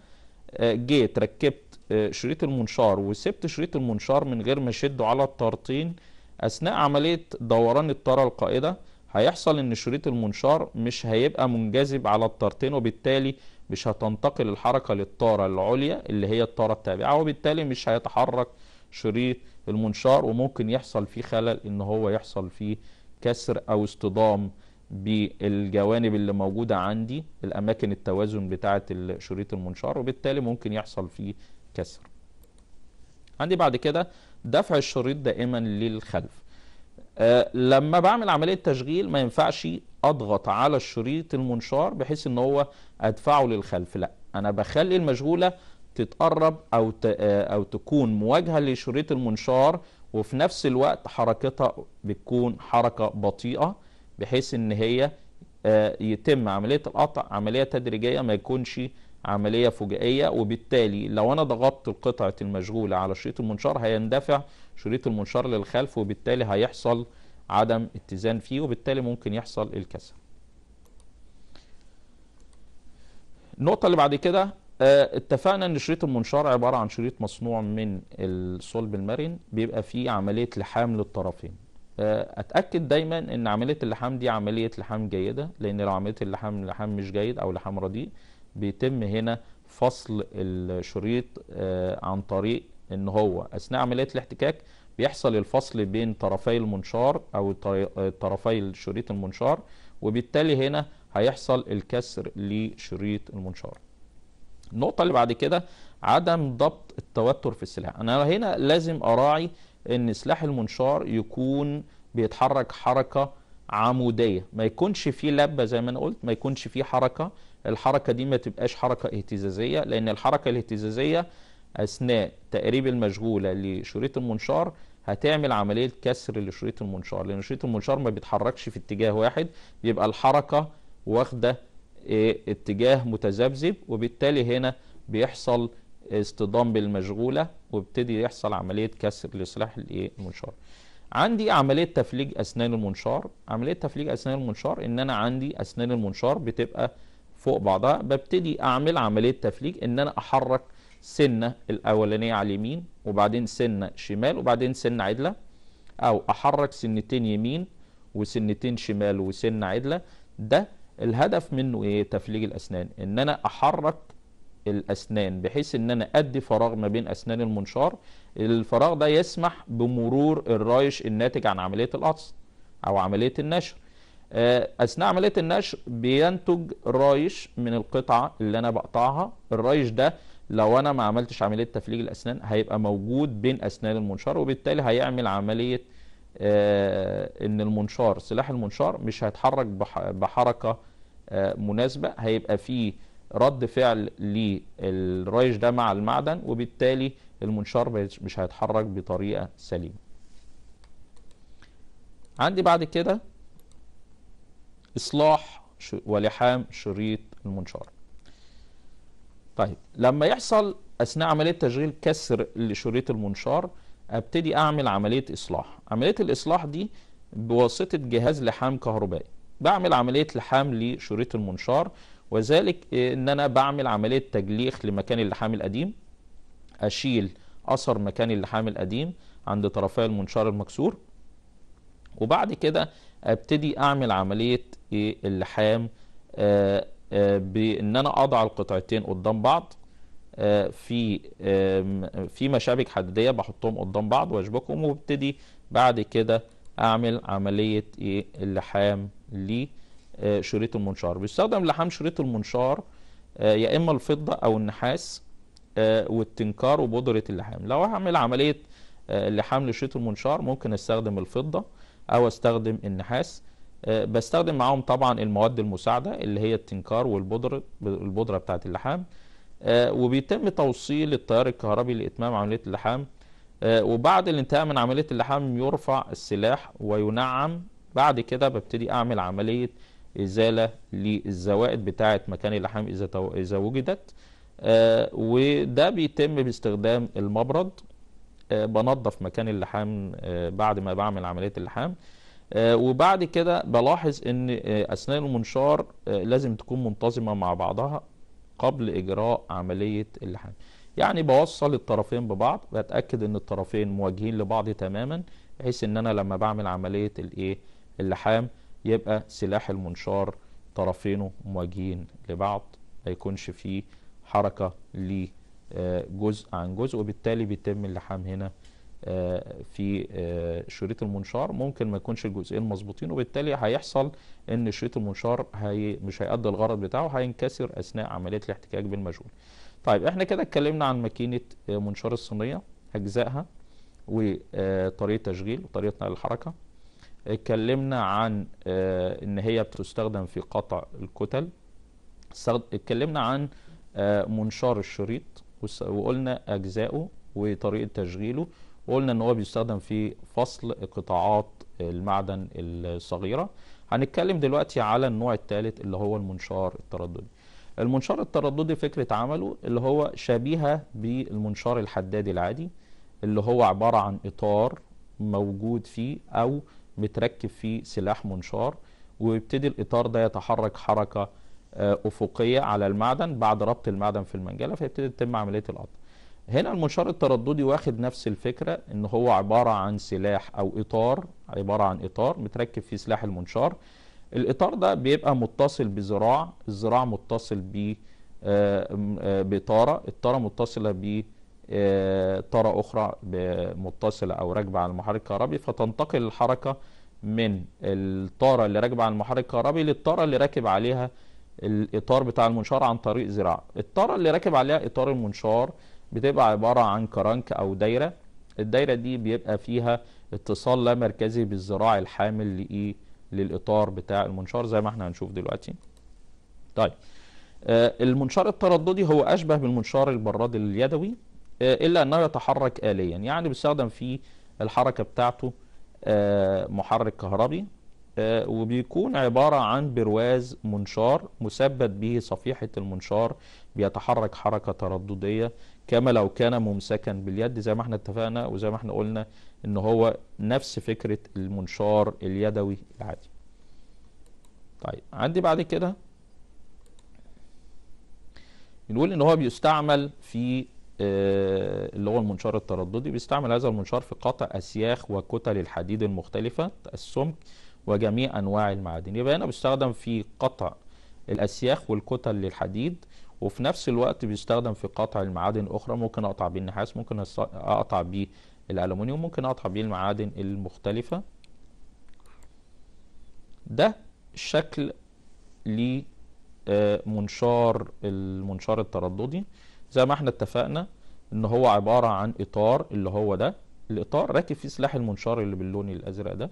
آه، جيت ركبت آه، شريط المنشار وسبت شريط المنشار من غير ما أشده على الطارتين أثناء عملية دوران الطارة القائدة هيحصل إن شريط المنشار مش هيبقى منجذب على الطارتين وبالتالي مش هتنتقل الحركة للطارة العليا اللي هي الطارة التابعة وبالتالي مش هيتحرك شريط المنشار وممكن يحصل فيه خلل إن هو يحصل فيه كسر أو اصطدام بالجوانب اللي موجودة عندي الأماكن التوازن بتاعة شريط المنشار وبالتالي ممكن يحصل فيه كسر. عندي بعد كده دفع الشريط دائما للخلف. لما بعمل عملية تشغيل ما ينفعش أضغط على الشريط المنشار بحيث إن هو أدفعه للخلف لا أنا بخلي المشغولة تتقرب أو أو تكون مواجهة لشريط المنشار وفي نفس الوقت حركتها بتكون حركة بطيئة بحيث إن هي أه يتم عملية القطع عملية تدريجية ما يكونش عملية فجائية وبالتالي لو أنا ضغطت القطعة المشغولة على شريط المنشار هيندفع شريط المنشار للخلف وبالتالي هيحصل عدم اتزان فيه وبالتالي ممكن يحصل الكسر. النقطة اللي بعد كده آه اتفقنا إن شريط المنشار عبارة عن شريط مصنوع من الصلب المرن بيبقى فيه عملية لحام للطرفين. آه أتأكد دايما إن عملية اللحام دي عملية لحام جيدة لأن لو عملية اللحام لحام مش جيد أو لحام رديء بيتم هنا فصل الشريط آه عن طريق إن هو أثناء عملية الاحتكاك بيحصل الفصل بين طرفي المنشار أو طرفي شريط المنشار وبالتالي هنا هيحصل الكسر لشريط المنشار. النقطة اللي بعد كده عدم ضبط التوتر في السلاح. أنا هنا لازم أراعي إن سلاح المنشار يكون بيتحرك حركة عمودية. ما يكونش فيه لبة زي ما أنا قلت ما يكونش فيه حركة. الحركة دي ما تبقاش حركة اهتزازية لأن الحركة الاهتزازية أثناء تقريب المشغولة لشريط المنشار هتعمل عملية كسر لشريط المنشار لأن شريط المنشار ما بيتحركش في اتجاه واحد بيبقى الحركة واخدة آه اتجاه متذبذب وبالتالي هنا بيحصل اصطدام بالمشغولة وبتدي يحصل عملية كسر لسلاح المنشار. عندي عملية تفليج أسنان المنشار. عملية تفليج أسنان المنشار إن أنا عندي أسنان المنشار بتبقى فوق بعضها ببتدي أعمل عملية تفليج إن أنا أحرك سنة الأولانية على اليمين وبعدين سنة شمال وبعدين سنة عدلة أو أحرك سنتين يمين وسنتين شمال وسنة عدلة. ده الهدف منه إيه؟ تفليج الأسنان. إن أنا أحرك الأسنان بحيث إن أنا أدي فراغ ما بين أسنان المنشار. الفراغ ده يسمح بمرور الرايش الناتج عن عملية القص أو عملية النشر. أثناء عملية النشر بينتج رايش من القطعة اللي أنا بقطعها. الرايش ده لو أنا ما عملتش عملية تفليج الأسنان هيبقى موجود بين أسنان المنشار وبالتالي هيعمل عملية آه إن المنشار سلاح المنشار مش هيتحرك بحركة آه مناسبة هيبقى فيه رد فعل للرايش ده مع المعدن وبالتالي المنشار مش هيتحرك بطريقة سليمة. عندي بعد كده إصلاح ولحام شريط المنشار. طيب لما يحصل أثناء عملية تشغيل كسر لشريط المنشار أبتدي أعمل عملية إصلاح. عملية الإصلاح دي بواسطة جهاز لحام كهربائي. بعمل عملية لحام لشريط المنشار وذلك إن أنا بعمل عملية تجليخ لمكان اللحام القديم أشيل أثر مكان اللحام القديم عند طرفي المنشار المكسور وبعد كده أبتدي أعمل عملية اللحام آه بإن أنا أضع القطعتين قدام بعض في في مشابك حديدية بحطهم قدام بعض وأشبكهم وأبتدي بعد كده أعمل عملية إيه؟ اللحام لشريط المنشار. بيستخدم لحام شريط المنشار يا إما الفضة أو النحاس والتنكار وبودرة اللحام. لو هعمل عملية اللحام لشريط المنشار ممكن أستخدم الفضة أو أستخدم النحاس. بستخدم معاهم طبعا المواد المساعدة اللي هي التنكار والبودرة البودرة بتاعة اللحام. وبيتم توصيل التيار الكهربي لإتمام عملية اللحام. وبعد الانتهاء من عملية اللحام يرفع السلاح وينعم. بعد كده ببتدي أعمل عملية إزالة للزوائد بتاعة مكان اللحام إذا إذا وجدت. وده بيتم باستخدام المبرد. بنظف مكان اللحام بعد ما بعمل عملية اللحام. وبعد كده بلاحظ إن اسنان المنشار لازم تكون منتظمة مع بعضها قبل إجراء عملية اللحام. يعني بوصل الطرفين ببعض بتأكد إن الطرفين مواجهين لبعض تماما بحيث إن أنا لما بعمل عملية الإيه؟ اللحام يبقى سلاح المنشار طرفينه مواجهين لبعض ما يكونش فيه حركة لجزء عن جزء وبالتالي بيتم اللحام هنا آه، في آه، شريط المنشار ممكن ما يكونش الجزئين مظبوطين وبالتالي هيحصل إن شريط المنشار هي مش هيأدي الغرض بتاعه هينكسر أثناء عملية الاحتكاك بالمجهول. طيب إحنا كده اتكلمنا عن ماكينة آه، منشار الصينية أجزائها وطريقة تشغيل وطريقة نقل الحركة. اتكلمنا عن آه، إن هي بتستخدم في قطع الكتل. اتكلمنا عن آه، منشار الشريط وقلنا أجزائه وطريقة تشغيله وقلنا إن هو بيستخدم في فصل قطاعات المعدن الصغيرة. هنتكلم دلوقتي على النوع الثالث اللي هو المنشار الترددي. المنشار الترددي فكرة عمله اللي هو شبيهة بالمنشار الحدادي العادي اللي هو عبارة عن إطار موجود فيه أو متركب فيه سلاح منشار ويبتدي الإطار ده يتحرك حركة آه، أفقية على المعدن بعد ربط المعدن في المنجلة فيبتدي تتم عملية القطع. هنا المنشار الترددي واخد نفس الفكرة إن هو عبارة عن سلاح أو إطار عبارة عن إطار متركب فيه سلاح المنشار. الإطار ده بيبقى متصل بذراع الذراع متصل ب آه، آه، بطارة الطارة متصلة ب آه، طارة أخرى متصلة أو راكبة على المحرك الكهربي. فتنتقل الحركة من الطارة اللي راكبة على المحرك الكهربي للطارة اللي راكب عليها الإطار بتاع المنشار عن طريق ذراع الطارة اللي راكب عليها إطار المنشار بتبقى عبارة عن كرنك أو دايرة. الدايرة دي بيبقى فيها اتصال لا مركزي بالذراع الحامل لإيه؟ للإطار بتاع المنشار زي ما إحنا هنشوف دلوقتي. طيب آه، المنشار الترددي هو أشبه بالمنشار البراد اليدوي آه، إلا أنه يتحرك آليا يعني بيستخدم فيه الحركة بتاعته آه، محرك كهربي وبيكون عبارة عن برواز منشار مثبت به صفيحة المنشار بيتحرك حركة ترددية كما لو كان ممسكا باليد زي ما إحنا اتفقنا وزي ما إحنا قلنا إن هو نفس فكرة المنشار اليدوي العادي. طيب عندي بعد كده بنقول إن هو بيستعمل في آه، اللي هو المنشار الترددي بيستعمل هذا المنشار في قطع أسياخ وكتل الحديد المختلفة السمك وجميع أنواع المعادن. يبقى هنا بيستخدم في قطع الأسياخ والكتل للحديد وفي نفس الوقت بيستخدم في قطع المعادن الاخرى ممكن أقطع بيه النحاس ممكن أقطع بيه الالومنيوم ممكن أقطع بيه المعادن المختلفة. ده شكل لمنشار المنشار الترددي. زي ما إحنا اتفقنا إن هو عبارة عن إطار اللي هو ده. الإطار راكب فيه سلاح المنشار اللي باللون الأزرق ده.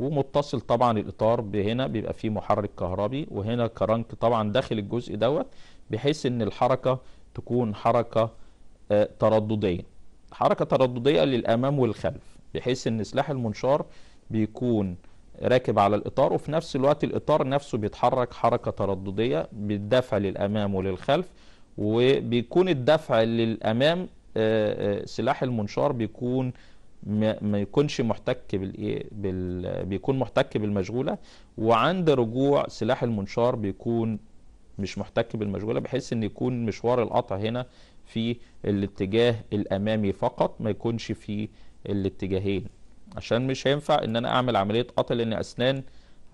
ومتصل طبعا الإطار بهنا بيبقى فيه محرك كهربي وهنا كرنك طبعا داخل الجزء دوت بحيث إن الحركة تكون حركة آه، ترددية. حركة ترددية للأمام والخلف بحيث إن سلاح المنشار بيكون راكب على الإطار وفي نفس الوقت الإطار نفسه بيتحرك حركة ترددية بالدفع للأمام وللخلف وبيكون الدفع للأمام آه، آه، سلاح المنشار بيكون ما يكونش محتك بالإيه؟ بال بيكون محتك بالمشغولة وعند رجوع سلاح المنشار بيكون مش محتك بالمشغولة بحيث إن يكون مشوار القطع هنا في الاتجاه الأمامي فقط ما يكونش في الاتجاهين. عشان مش هينفع إن أنا أعمل عملية قطع لأن أسنان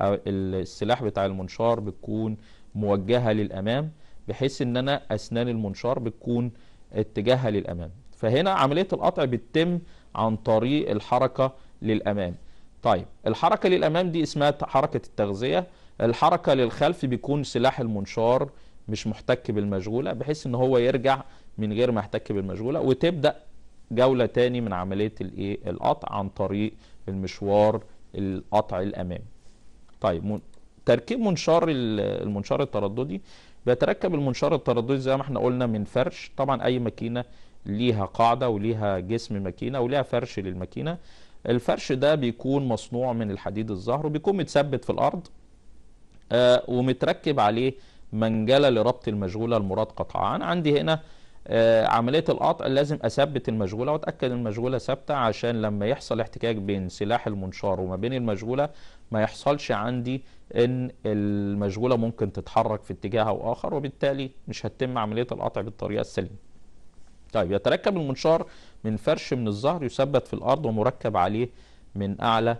السلاح بتاع المنشار بتكون موجهة للأمام بحيث إن أنا أسنان المنشار بتكون اتجاهها للأمام. فهنا عملية القطع بتتم عن طريق الحركة للأمام. طيب الحركة للأمام دي اسمها حركة التغذية. الحركة للخلف بيكون سلاح المنشار مش محتك بالمشغولة بحيث إن هو يرجع من غير ما يحتك بالمشغولة وتبدأ جولة تاني من عملية الإيه؟ القطع عن طريق المشوار القطع الأمامي. طيب تركيب منشار ال- المنشار الترددي. بيتركب المنشار الترددي زي ما إحنا قلنا من فرش. طبعا أي ماكينة ليها قاعدة وليها جسم ماكينة وليها فرش للماكينة. الفرش ده بيكون مصنوع من الحديد الزهر وبيكون متثبت في الأرض آه، ومتركب عليه منجلة لربط المشغولة المراد قطعها أنا عندي هنا آه، عملية القطع لازم أثبت المشغولة وأتأكد المشغولة ثابتة عشان لما يحصل احتكاك بين سلاح المنشار وما بين المشغولة ما يحصلش عندي إن المشغولة ممكن تتحرك في اتجاه أو آخر وبالتالي مش هتتم عملية القطع بالطريقة السليمة. طيب يتركب المنشار من فرش من الزهر يثبت في الأرض ومركب عليه من أعلى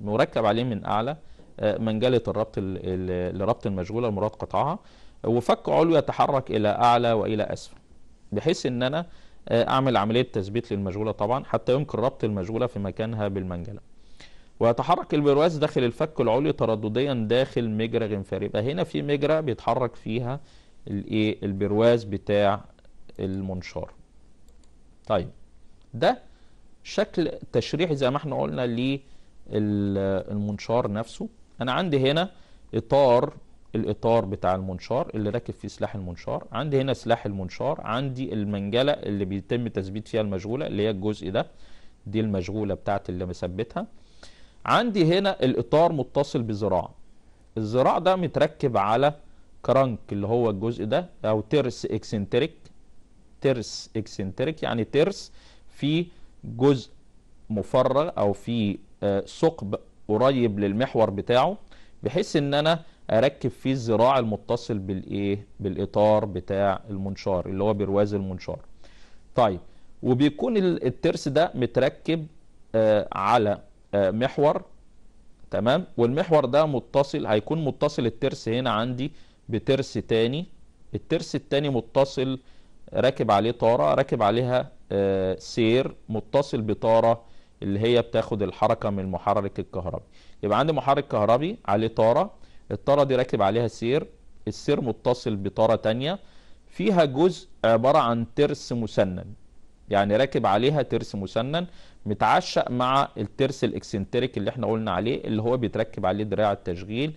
مركب عليه من أعلى آه، منجلة الربط ال- ال- لربط المشغولة المراد قطعها وفك علوي يتحرك إلى أعلى وإلى أسفل بحيث إن أنا آه، أعمل عملية تثبيت للمشغولة طبعا حتى يمكن ربط المشغولة في مكانها بالمنجلة. ويتحرك البرواز داخل الفك العلوي تردديا داخل مجرى غنفاري يبقى هنا في مجرى بيتحرك فيها الايه؟ البرواز بتاع المنشار. طيب ده شكل تشريحي زي ما إحنا قلنا للمنشار نفسه. أنا عندي هنا إطار الإطار بتاع المنشار اللي راكب فيه سلاح المنشار. عندي هنا سلاح المنشار عندي المنجلة اللي بيتم تثبيت فيها المشغولة اللي هي الجزء ده. دي المشغولة بتاعت اللي مثبتها. عندي هنا الإطار متصل بذراع الذراع ده متركب على كرنك اللي هو الجزء ده أو ترس eccentric. ترس eccentric يعني ترس في جزء مفرغ أو في آه، ثقب قريب للمحور بتاعه بحيث إن أنا أركب فيه الذراع المتصل بالإيه؟ بالإطار بتاع المنشار اللي هو برواز المنشار. طيب وبيكون ال- الترس ده متركب آه، على آه، محور. تمام؟ والمحور ده متصل هيكون متصل الترس هنا عندي بترس تاني. الترس التاني متصل راكب عليه طارة راكب عليها آه، سير متصل بطارة اللي هي بتاخد الحركة من المحرك الكهربي. يبقى عندي محرك كهربي عليه طارة الطارة دي راكب عليها سير السير متصل بطارة تانية. فيها جزء عبارة عن ترس مسنن يعني راكب عليها ترس مسنن متعشق مع الترس ال eccentric اللي إحنا قلنا عليه اللي هو بيتركب عليه دراع التشغيل.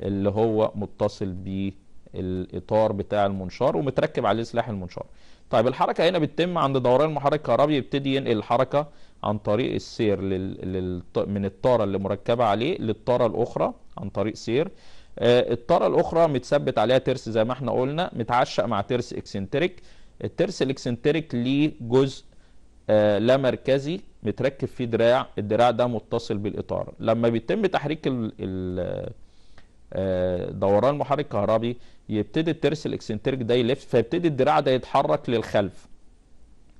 اللي هو متصل بالإطار بتاع المنشار ومتركب عليه سلاح المنشار. طيب الحركة هنا بتتم عند دوران المحرك الكهربي يبتدي ينقل الحركة عن طريق السير لل... لل... من الطارة اللي مركبة عليه للطارة الأخرى عن طريق سير. آه، الطارة الأخرى متثبت عليها ترس زي ما إحنا قلنا متعشق مع ترس eccentric. الترس ال eccentric ليه جزء آه، لا مركزي متركب فيه دراع. الدراع ده متصل بالإطار. لما بيتم تحريك ال ال دوران محرك كهربي يبتدي الترس ال eccentric ده يلف فيبتدي الدراع ده يتحرك للخلف.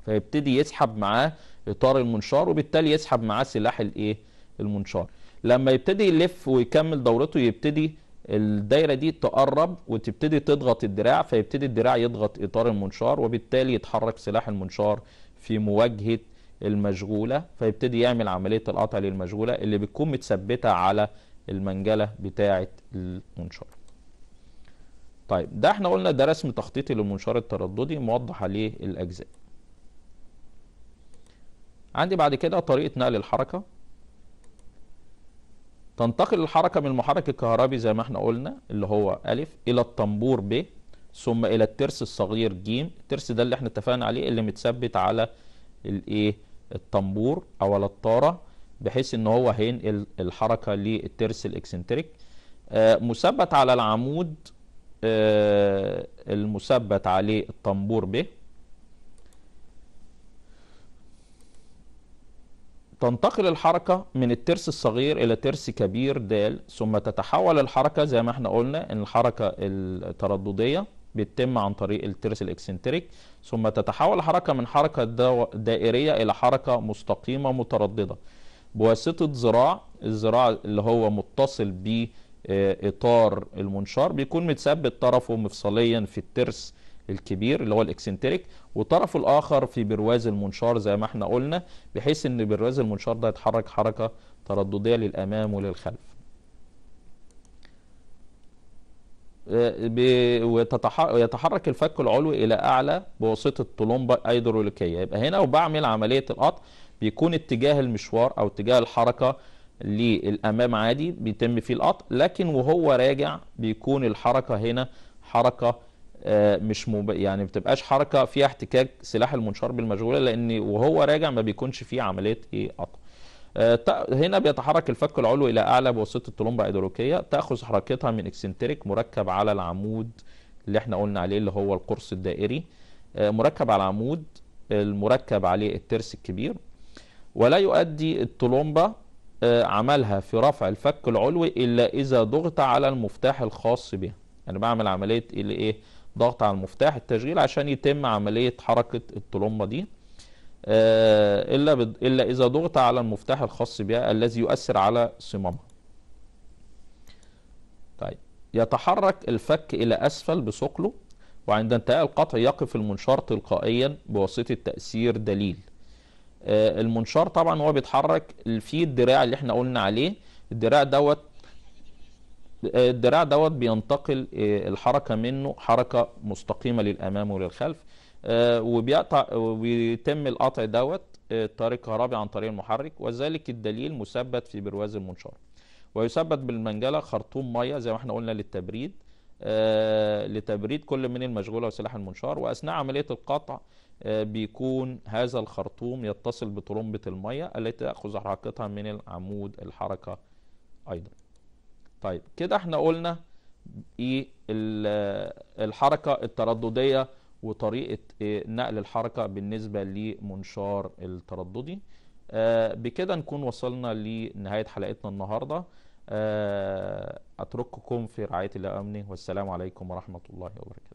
فيبتدي يسحب معاه إطار المنشار وبالتالي يسحب معاه سلاح الإيه؟ المنشار. لما يبتدي يلف ويكمل دورته يبتدي الدايرة دي تقرب وتبتدي تضغط الدراع فيبتدي الدراع يضغط إطار المنشار وبالتالي يتحرك سلاح المنشار في مواجهة المشغولة. فيبتدي يعمل عملية القطع للمشغولة اللي بتكون متثبتة على المنجلة بتاعه المنشار. طيب ده إحنا قلنا ده رسم تخطيطي للمنشار الترددي موضح عليه الأجزاء. عندي بعد كده طريقة نقل الحركة. تنتقل الحركة من المحرك الكهربي زي ما إحنا قلنا اللي هو ألف إلى الطنبور ب ثم إلى الترس الصغير ج. الترس ده اللي إحنا اتفقنا عليه اللي متثبت على الايه الطنبور أو على الطارة. بحيث إن هو هينقل الحركة للترس الإكسنتريك. آه، مثبت على العمود آه، المثبت عليه الطنبور ب. تنتقل الحركة من الترس الصغير إلى ترس كبير د ثم تتحول الحركة زي ما إحنا قلنا إن الحركة الترددية بتتم عن طريق الترس ال eccentric. ثم تتحول الحركة من حركة دائرية إلى حركة مستقيمة مترددة. بواسطة ذراع الذراع اللي هو متصل بإطار المنشار بيكون متثبت طرفه مفصليا في الترس الكبير اللي هو ال eccentric وطرفه الآخر في برواز المنشار زي ما إحنا قلنا بحيث إن برواز المنشار ده يتحرك حركة ترددية للأمام وللخلف. آه، ويتحرك الفك العلوي إلى أعلى بواسطة طلمبه ايدروليكيه يبقى هنا وبعمل عملية القطع. بيكون اتجاه المشوار أو اتجاه الحركة للأمام عادي بيتم فيه القطع. لكن وهو راجع بيكون الحركة هنا حركة آه، مش مب... يعني ما بتبقاش حركة فيها احتكاك سلاح المنشار بالمشغولة لأن وهو راجع ما بيكونش فيه عملية إيه قطع. آه، هنا بيتحرك الفك العلوي إلى أعلى بواسطة الطلمبه ايدروليكيه تأخذ حركتها من إكسنتريك مركب على العمود اللي إحنا قلنا عليه اللي هو القرص الدائري. آه، مركب على العمود المركب عليه الترس الكبير. ولا يؤدي الطلمبة آه، عملها في رفع الفك العلوي إلا إذا ضغط على المفتاح الخاص بها. أنا بعمل عملية إيه؟ ضغط على المفتاح التشغيل عشان يتم عملية حركة الطلمبة دي. آه، إلا إلا إذا ضغط على المفتاح الخاص بها الذي يؤثر على صمامها. طيب. يتحرك الفك إلى أسفل بثقله وعند انتهاء القطع يقف المنشار تلقائيا بواسطة تأثير دليل. المنشار طبعا هو بيتحرك في الدراع اللي إحنا قلنا عليه. الدراع دوت آه، الدراع دوت بينتقل آه، الحركة منه حركة مستقيمة للأمام وللخلف آه، وبيقطع وبيتم القطع دوت آه، طريق كهربي عن طريق المحرك وذلك الدليل مثبت في برواز المنشار. ويثبت بالمنجلة خرطوم مية زي ما إحنا قلنا للتبريد آه، لتبريد كل من المشغولة وسلاح المنشار وأثناء عملية القطع آه، بيكون هذا الخرطوم يتصل بطرمبة المية التي تأخذ حركتها من العمود الحركة أيضا. طيب كده إحنا قلنا إيه ال- الحركة الترددية وطريقة إيه نقل الحركة بالنسبة لمنشار الترددي. آه، بكده نكون وصلنا لنهاية حلقتنا النهاردة. آه، أترككم في رعاية الله والسلام عليكم ورحمة الله وبركاته.